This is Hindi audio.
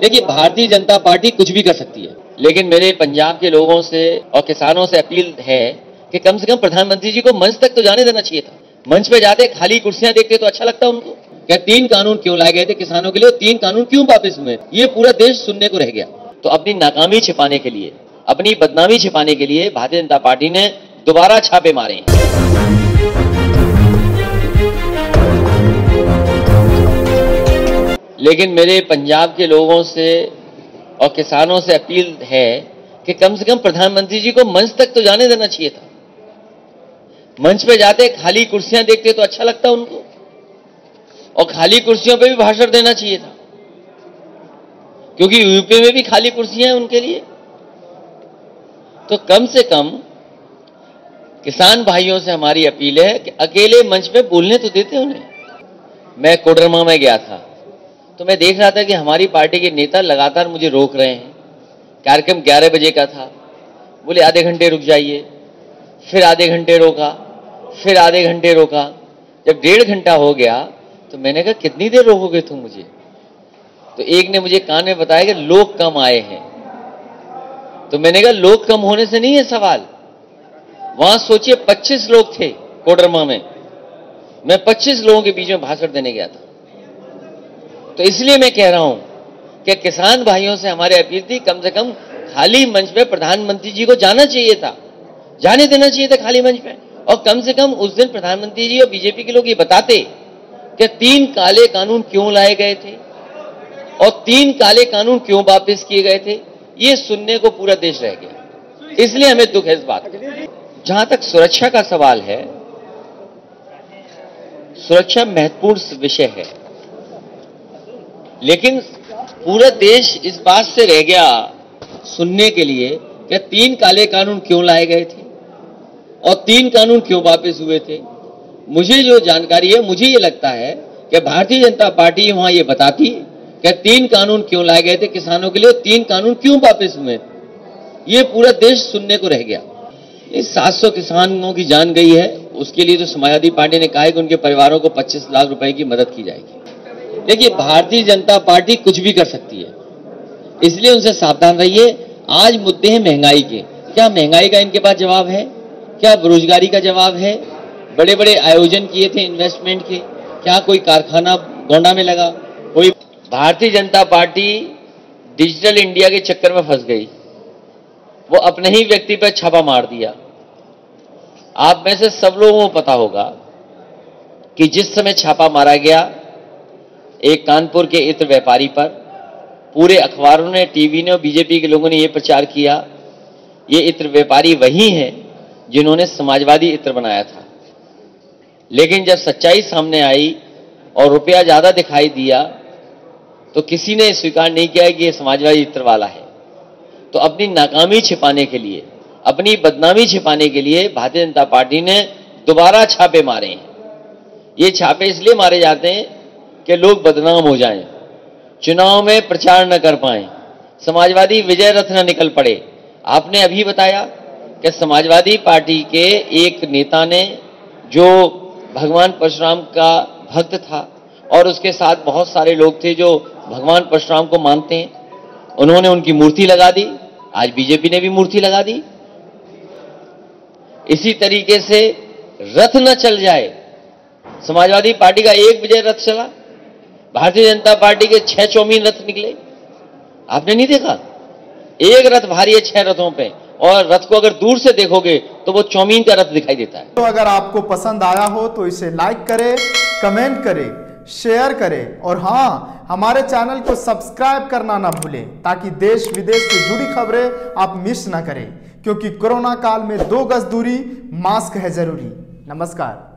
देखिए, भारतीय जनता पार्टी कुछ भी कर सकती है। लेकिन मेरे पंजाब के लोगों से और किसानों से अपील है कि कम से कम प्रधानमंत्री जी को मंच तक तो जाने देना चाहिए था। मंच पे जाते, खाली कुर्सियाँ देखते तो अच्छा लगता उनको। क्या तीन कानून क्यों लाए गए थे किसानों के लिए तीन कानून क्यों वापस हुए? ये पूरा देश सुनने को रह गया। तो अपनी नाकामी छिपाने के लिए, अपनी बदनामी छिपाने के लिए भारतीय जनता पार्टी ने दोबारा छापे मारे हैं। लेकिन मेरे पंजाब के लोगों से और किसानों से अपील है कि कम से कम प्रधानमंत्री जी को मंच तक तो जाने देना चाहिए था। मंच पे जाते खाली कुर्सियाँ देखते तो अच्छा लगता उनको। और खाली कुर्सियों पे भी भाषण देना चाहिए था। क्योंकि यूपी में भी खाली कुर्सियाँ हैं उनके लिए। तो कम से कम किसान भाइयों से हमारी अपील है कि अकेले मंच पे बोलने तो देते उन्हें। मैं कोडरमा में गया था। तो मैं देख रहा था कि हमारी पार्टी के नेता लगातार मुझे रोक रहे हैं। कार्यक्रम 11 बजे का था। बोले, आधे घंटे रुक जाइए। फिर आधे घंटे रोका। फिर आधे घंटे रोका। जब डेढ़ घंटा हो गया तो मैंने कहा, कितनी देर रोकोगे तुम मुझे? तो एक ने मुझे कान में बताया कि लोग कम आए हैं। तो मैंने कहा, लोग कम होने से नहीं है सवाल। वहाँ सोचिए 25 लोग थे कोडरमा में। मैं 25 लोगों के बीच में भाषण देने गया था। तो इसलिए मैं कह रहा हूँ कि किसान भाइयों से हमारे अपील थी, कम से कम खाली मंच पे प्रधानमंत्री जी को जाना चाहिए था। जाने देना चाहिए था खाली मंच पे। और कम से कम उस दिन प्रधानमंत्री जी और बीजेपी के लोग ये बताते कि तीन काले कानून क्यों लाए गए थे और तीन काले कानून क्यों वापस किए गए थे, ये सुनने को पूरा देश रह गया। इसलिए हमें दुख है इस बात जहाँ तक सुरक्षा का सवाल है, सुरक्षा महत्वपूर्ण विषय है। लेकिन पूरा देश इस बात से रह गया सुनने के लिए कि तीन काले कानून क्यों लाए गए थे और तीन कानून क्यों वापस हुए थे। मुझे जो जानकारी है, मुझे ये लगता है कि भारतीय जनता पार्टी वहाँ ये बताती कि तीन कानून क्यों लाए गए थे किसानों के लिए तीन कानून क्यों वापस हुए। ये पूरा देश सुनने को रह गया। इस 700 किसानों की जान गई है। उसके लिए तो समाजवादी पार्टी ने कहा है कि उनके परिवारों को 25 लाख रुपए की मदद की जाएगी। देखिए, भारतीय जनता पार्टी कुछ भी कर सकती है। इसलिए उनसे सावधान रहिए। आज मुद्दे हैं महँगाई के। क्या महँगाई का इनके पास जवाब है? क्या बेरोजगारी का जवाब है? बड़े बड़े आयोजन किए थे इन्वेस्टमेंट के। क्या कोई कारखाना गोंडा में लगा? कोई Bharatiya Janata party digital India के चक्कर में फंस गई। वो अपने ही व्यक्ति पर छापा मार दिया। आप में से सब लोगों को पता होगा कि जिस समय छापा मारा गया एक कानपुर के इत्र व्यापारी पर। पूरे अखबारों ने, टीवी ने और बीजेपी के लोगों ने यह प्रचार किया, ये इत्र व्यापारी वही हैं जिन्होंने समाजवादी इत्र बनाया था। लेकिन जब सच्चाई सामने आई और रुपया ज़्यादा दिखाई दिया तो किसी ने स्वीकार नहीं किया कि ये समाजवादी इत्र वाला है। तो अपनी नाकामी छिपाने के लिए, अपनी बदनामी छिपाने के लिए भारतीय जनता पार्टी ने दोबारा छापे मारे हैं। ये छापे इसलिए मारे जाते हैं कि लोग बदनाम हो जाएँ, चुनाव में प्रचार न कर पाए, समाजवादी विजय रथ न निकल पड़े। आपने अभी बताया कि समाजवादी पार्टी के एक नेता ने, जो भगवान परशुराम का भक्त था, और उसके साथ बहुत सारे लोग थे जो भगवान परशुराम को मानते हैं, उन्होंने उनकी मूर्ति लगा दी, आज बीजेपी ने भी मूर्ति लगा दी। इसी तरीके से रथ न चल जाए, समाजवादी पार्टी का एक विजय रथ चला भारतीय जनता पार्टी के छह चौमीन रथ निकले। आपने नहीं देखा? एक रथ भारी है छह रथों पे। और रथ को अगर दूर से देखोगे तो वो चौमीन का रथ दिखाई देता है। तो अगर आपको पसंद आया हो तो इसे लाइक करें कमेंट करें शेयर करें। और हाँ हमारे चैनल को सब्सक्राइब करना ना भूलें, ताकि देश विदेश से जुड़ी खबरें आप मिस ना करें। क्योंकि कोरोना काल में दो गज दूरी मास्क है ज़रूरी। नमस्कार।